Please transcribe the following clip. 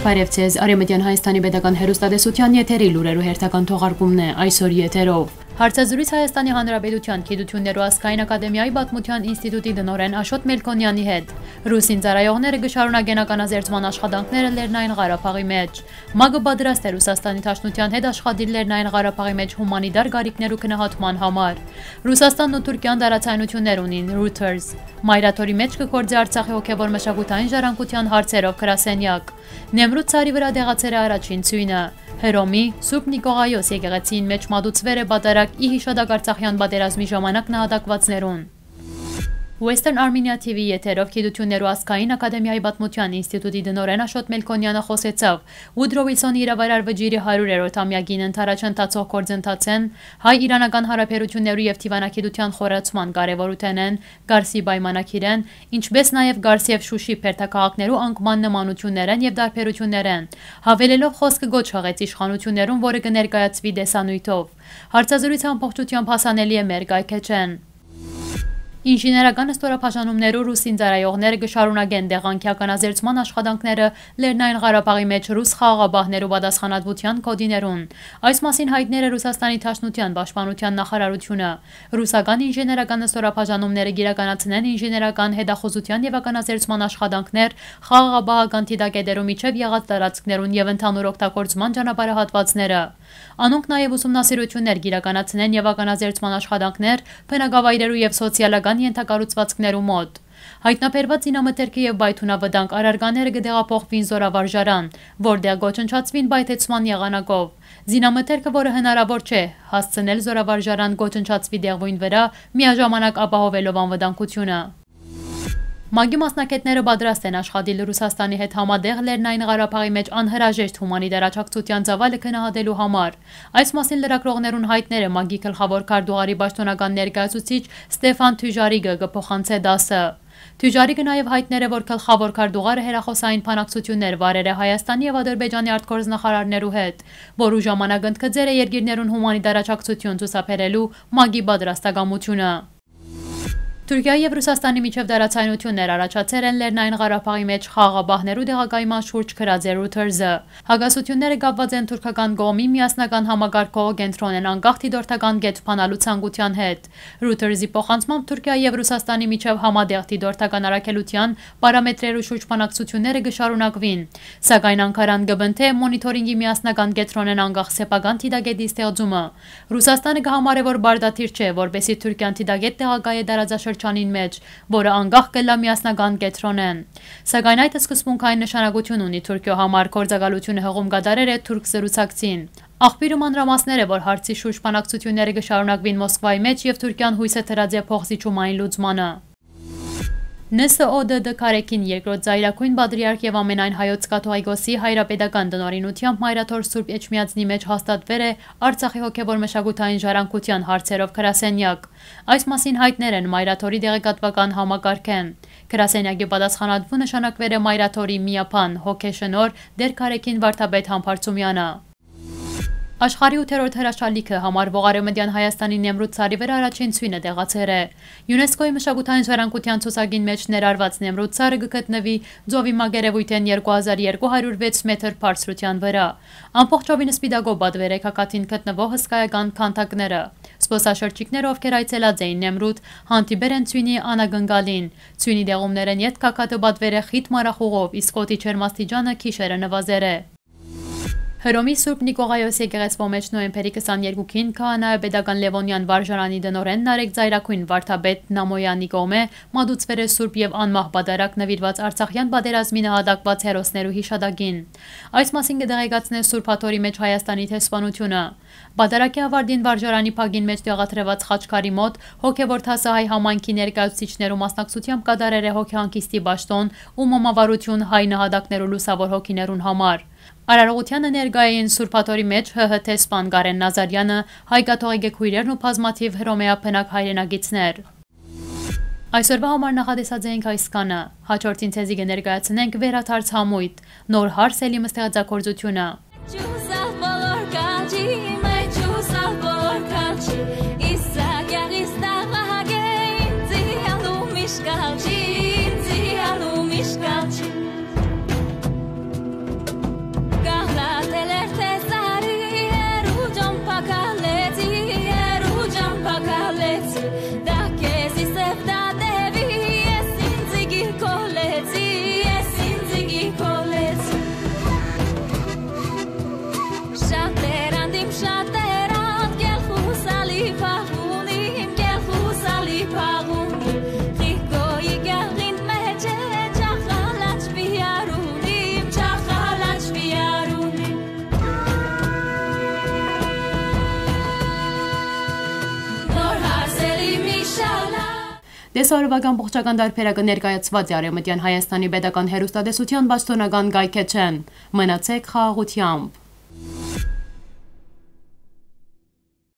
Բարև ձեզ, Արեմեդյան Հայաստանի Պետական Հերոստատեսության եթերի լուրերու հերթական թողարկումն է այսօր եթերով։ Հարցազրույց Հայաստանի Հանրապետության Գիտություններ ու Ասկային ակադեմիայի Պատմության ինստիտուտի դնորեն Աշոտ Մելքոնյանի հետ։ Ռուսին ծառայողները գշարունակեն ականազերծման աշխատանքները Լեռնային Ղարաբաղի մեջ։ ՄԱԳ-ը պատրաստ է Ռուսաստանի Դաշնության հետ աշխատել Լեռնային Ղարաբաղի մեջ հումանիտար գարիքներու քննադատման համար։ Ռուսաստանն ու Թուրքիան դարացայնություններ ունին Reuters։ Մայրաթորի մեջ կգործի Արցախի հոգևոր մշակութային ժառանգության հարցերով գրասենյակ։ Նեմրութ ցարի վրա դեղացել է առաջին ցույնը։ Հռոմի Սուրբ Նիկողայոս եկեղեցին մեջ մատուցվեր է բատարակ ի հիշադակ Արցախյան պատերազմի ժամանակ նահատակվածներուն։ Western Armenia TV եթերով Գիտություններ ու ազգային ակադեմիայի Պատմության ինստիտուտի դնորեն Աշոտ Մելքոնյանը խոսեցավ. Woodrow Wilson-ի իրավարար վճիրի 100-րդ ամյակին ընթരാճ ընթացող գործընթացեն հայ-իրանական հարաբերություններու եւ Թիվանագիտության խորացման կարեւորութենեն Գարսի պայմանակիրեն, ինչպես նաեւ Գարսի եւ Շուշի փերթակաղակներու անկման նմանություններեն եւ դարբերություններեն, հավելելով խոսքը գոչ հղեց իշխանություններուն, որը կներկայացվի դեսանույթով։ Հարցազրույցը ամբողջությամբ հասանելի է մեր գայքեչեն։ Ինժեներական ստորափաշանումներով ռուսին ծառայողները կշարունակեն դեղանքի ականազերծման աշխատանքները Լեռնային Ղարաբաղի մեջ ռուս խաղաղաբահներու պատասխանատվության կոդիներուն։ Այս մասին հայտներ է Ռուսաստանի Դաշնության Պաշտպանության նախարարությունը։ Ռուսական ինժեներական ստորափաշանումները գիրականացնեն ինժեներական հետախուզության եւ ականազերծման աշխատանքներ խաղաղաբահական թիդակետերու միջև եղած տարածքներուն եւ ընդհանուր օգտագործման ճանապարհահատվածները։ Անոնք նաև ուսումնասիրություններ գիրականացնեն եւ ականազերծման աշխատանքներ բնակավայրերու եւ սոցիալական ենթակառուցվածքներու մոտ։ Հայտնաբերված զինամթերքը եւ բայթունավդանք արարգաները կդեղափոխվին զորավարժարան, որտեղ գոչնչացվին բայթեցման եղանակով։ Զինամթերքը, որը հնարավոր չէ հասցնել զորավարժարան գոչնչացվի դեղվույն վրա, միաժամանակ ապահովելով անվտանգությունը։ ՄԱԳ-ի մասնակիցները պատրաստ են աշխատել Ռուսաստանի հետ համատեղ Լեռնային Ղարաբաղի մեջ անհրաժեշտ հումանիտար աջակցության ծավալը քննադատելու համար։ Այս մասին լրագրողներուն հայտները ՄԱԳ-ի գլխավոր քարտուղարի պաշտոնական ներկայացուցիչ Ստեփան Թյուժարիգը կփոխանցե դասը։ Թյուժարիգը նաև հայտներ է, որ գլխավոր քարտուղարը հերախոսային փանակցություններ վարել է Հայաստանի եւ Ադրբեջանի արտգործնախարարներու հետ, որու ժամանակ ընդգծել է երկիրներուն հումանիտար աջակցություն ցուսափերելու ՄԱԳ-ի պատրաստակամությունը։ Թուրքիայի եւ Ռուսաստանի միջև դարացայնություններ առաջացել են Լեռնային Ղարաբաղի մեջ խաղաղաբահներու դեղակայման շուրջ քրաձեր Reuters-ը։ Հագասությունները կապված են թուրքական կողմի միասնական համագարկող կենտրոնեն անկախ դիդորթական գետ փանալու ցանկության հետ։ Reuters-ի փոխանցմամբ Թուրքիայի եւ Ռուսաստանի միջև համադեղ դիդորթական առաքելության պարամետրերու շուրջ բանակցությունները կշարունակվին։ Սակայն Անկարան գբնթե մոնիթորինգի միասնական կենտրոնեն անկախ սեփական դիդագետի ստեղծումը։ Ռուսաստանը կհամարե որ բարդաթիր չէ, որբեսի Թուրքիան դիդագետ տեղակայ է դարաձաշրջան շրջանին մեջ, որը անկախ կլա միասնական կետրոնեն։ Սակայն այդ սկզբունքային նշանակություն ունի Թուրքիո համար կորձակալությունը հղում կատարեր է թուրք զրուցակցին։ Աղբյուրը մանրամասներ է, որ հարցի շուրջ բանակցությունները կշարունակվին Մոսկվայի մեջ եւ Թուրքիան հույս է թրած է փոխզիջումային լուծմանը։ ՆՍՕԴԴ Քարեկին երկրորդ Զայրակույն Բադրիարք եւ ամենայն հայոց կաթողիկոսի հայրապետական տնօրինությամբ Մայրաթոր Սուրբ Էջմիածնի մեջ հաստատվել է Արցախի հոգեվոր մշակութային ժառանգության հարցերով գրասենյակ։ Այս մասին հայտներ են Մայրաթորի դեղեկատվական համակարգեն։ Գրասենյակի պատասխանատվու նշանակվել է Մայրաթորի միապան հոգեշնոր Դեր Քարեկին Վարդապետ Համբարձումյանը։ Աշխարհի 8-րդ հրաշալիքը համարվող Արևմտյան Հայաստանի Նեմրութ ցարի վրա առաջին ցույնը տեղացել է։ ՅՈՒՆԵՍԿՕ-ի մշակութային ժառանգության ցուցակին մեջ ներառված Նեմրութ ցարը կգտնվի Ձովի մագերևույթեն 2206 մետր բարձրության վրա։ Ամբողջովին սպիտակով բադվեր է քակաթին գտնվող հսկայական քանթակները։ Սպոսաշրջիկները, ովքեր այցելած էին Նեմրութ, հանդիպեր են ցույնի անագնգալին։ Ցույնի դեղումներն յետ քակաթը բադվեր է խիտ մարախուղով, իսկ օդի ջերմաստիճանը քիշերը նվազեր է։ Հրոմի Սուրբ Նիկողայոս եկեղեցվո մեջ նոյեմբերի 22-ին քահանայապետական Լևոնյան վարժարանի տնօրեն Նարեկ Ձայրակույն վարդապետ Նամոյանի կողմէ մատուցվել է Սուրբ եւ անմահ պատարակ նվիրված Արցախյան պատերազմի նահատակված հերոսներու հիշադակին։ Այս մասին կդեղեկացնե Սուրբ Հաթորի մեջ Հայաստանի տեսփանությունը։ Պատարակի ավարտին վարժարանի փագին մեջ տեղաթրված խաչքարի մոտ հոգևոր թասահայ համայնքի ներկայացուցիչներու մասնակցությամբ կատարել է հոգեհանգիստի ճաշտոն ու մամավարություն հայ նահատակներու լուսավոր հոգիներուն համար։ Արարողությանը ներկայ էին Սուրբաթորի մեջ ՀՀԹ սպան Գարեն Նազարյանը, հայկաթողիկ քույրերն ու բազմաթիվ հռոմեապնակ հայրենագիցներ։ Այսօրվա համար նախադեսած էինք այս կանը, հաջորդին ցեզի կներկայացնենք վերաթարց համույթ, նոր հարս էլի մստեղծագործությունը։ Տեսարվական բողջական դարբերակը ներկայացված է Արևմտյան Հայաստանի Պետական Հերոստատեսության Պաշտոնական գայքեչեն։ Մնացեք խաղաղությամբ։